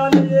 Hallelujah.